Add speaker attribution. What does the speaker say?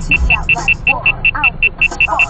Speaker 1: check out last one. I don't.